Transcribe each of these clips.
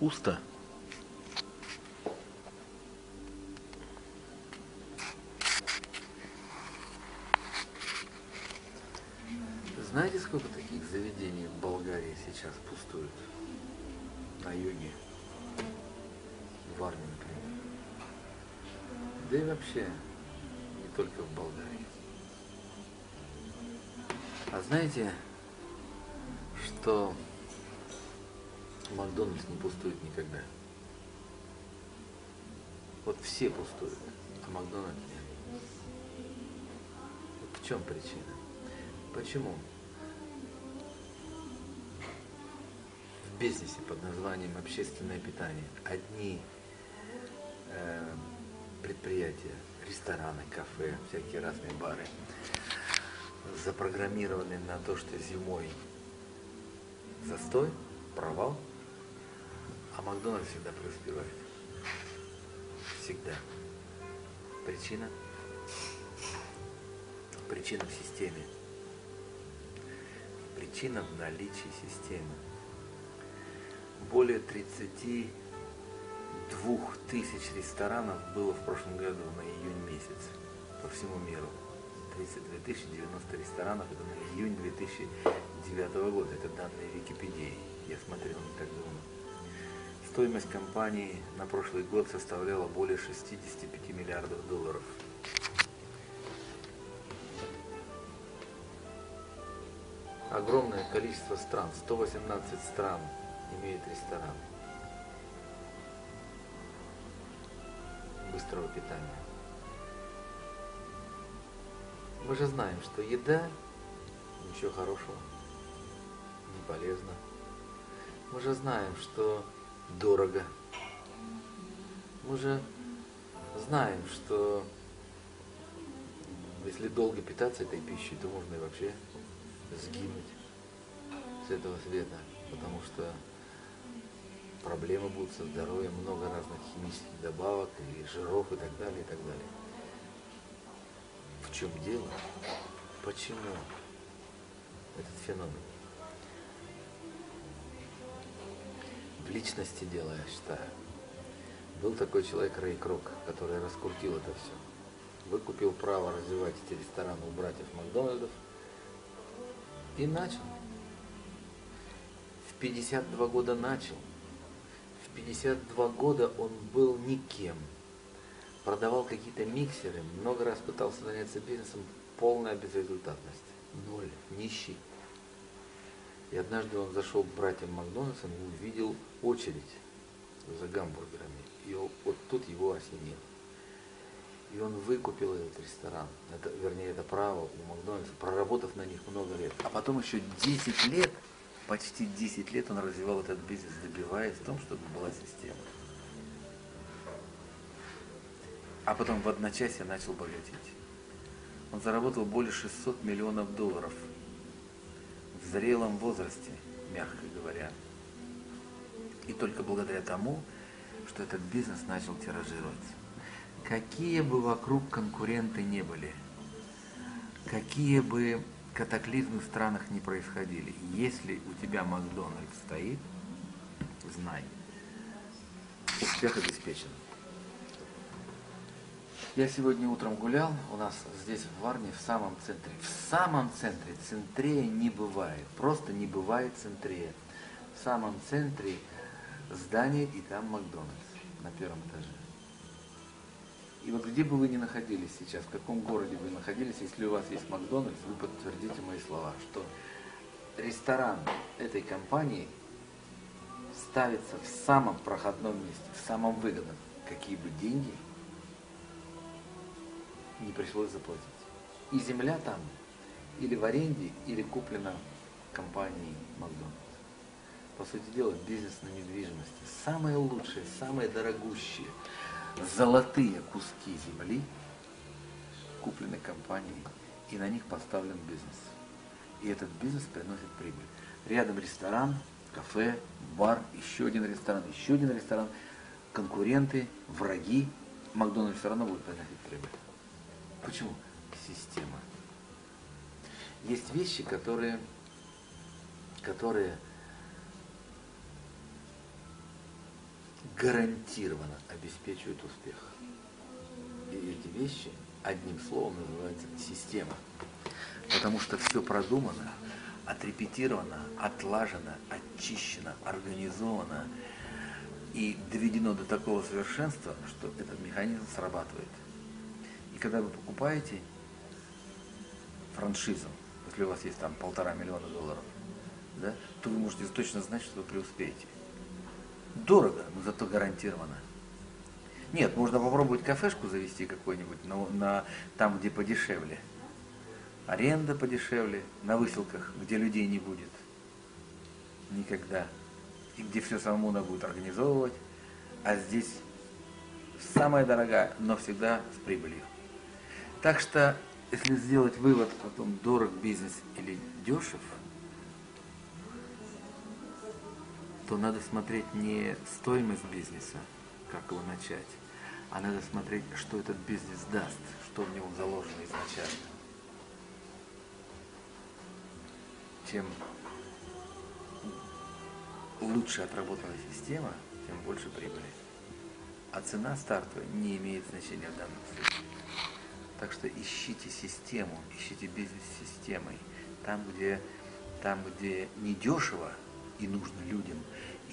пусто. Знаете, сколько таких заведений в Болгарии сейчас пустует? На юге. В армии, например. Да и вообще, не только в Болгарии. А знаете, что Макдональдс не пустует никогда? Вот все пустуют, а Макдональдс нет. В чем причина? Почему? В бизнесе под названием общественное питание одни э, предприятия, рестораны, кафе, всякие разные бары запрограммированы на то, что зимой застой, провал, а Макдональдс всегда преуспевает. Всегда. Причина? Причина в системе. Причина в наличии системы. Более 32 тысяч ресторанов было в прошлом году на июнь месяц по всему миру. 32 тысячи 90 ресторанов, это на июнь 2009 года, это данные Википедии, я смотрел не так давно. Стоимость компании на прошлый год составляла более 65 миллиардов долларов. Огромное количество стран, 118 стран имеют ресторан быстрого питания. Мы же знаем, что еда ничего хорошего, не полезна. Мы же знаем, что дорого. Мы же знаем, что если долго питаться этой пищей, то можно и вообще сгинуть с этого света, потому что проблемы будут со здоровьем, много разных химических добавок и жиров и так далее, и так далее. В чем дело? Почему этот феномен? Личности дело, я считаю. Был такой человек Рэй Крок, который раскрутил это все. Выкупил право развивать эти рестораны у братьев Макдональдов и начал. В 52 года начал. В 52 года он был никем продавал какие-то миксеры, много раз пытался заняться бизнесом, полная безрезультатность. Ноль, нищий. И однажды он зашел к братьям Макдональдсам и увидел очередь за гамбургерами. И вот тут его осенило. И он выкупил этот ресторан, это, вернее, это право у Макдональдса, проработав на них много лет. А потом еще 10 лет, почти 10 лет он развивал этот бизнес, добиваясь в том, чтобы была система. а потом в одночасье начал богатеть. Он заработал более 600 миллионов долларов в зрелом возрасте, мягко говоря. И только благодаря тому, что этот бизнес начал тиражироваться. Какие бы вокруг конкуренты не были, какие бы катаклизмы в странах не происходили, если у тебя Макдональдс стоит, знай, успех обеспечен. Я сегодня утром гулял, у нас здесь в Варне, в самом центре. В самом центре, центрее не бывает, просто не бывает центрее. В самом центре здание и там Макдональдс на первом этаже. И вот где бы вы ни находились сейчас, в каком городе вы находились, если у вас есть Макдональдс, вы подтвердите мои слова, что ресторан этой компании ставится в самом проходном месте, в самом выгодном. Какие бы деньги не пришлось заплатить. И земля там или в аренде, или куплена компанией Макдональдс. По сути дела, бизнес на недвижимости. Самые лучшие, самые дорогущие, золотые куски земли куплены компанией, и на них поставлен бизнес. И этот бизнес приносит прибыль. Рядом ресторан, кафе, бар, еще один ресторан, еще один ресторан. Конкуренты, враги. Макдональдс все равно будет приносить прибыль. Почему? Система. Есть вещи, которые, которые гарантированно обеспечивают успех. И эти вещи одним словом называются система. Потому что все продумано, отрепетировано, отлажено, очищено, организовано и доведено до такого совершенства, что этот механизм срабатывает. Когда вы покупаете франшизу, если у вас есть там полтора миллиона долларов, да, то вы можете точно знать, что вы преуспеете. Дорого, но зато гарантированно. Нет, можно попробовать кафешку завести какой-нибудь, на, на, там, где подешевле. Аренда подешевле, на выселках, где людей не будет. Никогда. И где все самому надо будет организовывать. А здесь самая дорогая, но всегда с прибылью. Так что, если сделать вывод о том, дорог бизнес или дешев, то надо смотреть не стоимость бизнеса, как его начать, а надо смотреть, что этот бизнес даст, что в нем заложено изначально. Чем лучше отработана система, тем больше прибыли. А цена стартовая не имеет значения в данном случае. Так что ищите систему, ищите бизнес системой. Там, где, там, где не дешево и нужно людям,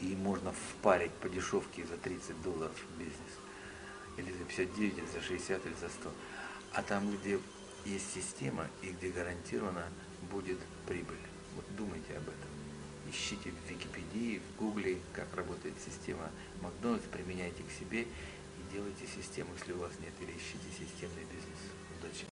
и можно впарить по дешевке за 30 долларов бизнес или за 59, или за 60, или за 100. А там, где есть система и где гарантированно будет прибыль. Вот думайте об этом. Ищите в Википедии, в Гугле, как работает система Макдональдс, применяйте к себе делайте систему, если у вас нет, или ищите системный бизнес. Удачи!